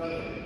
President.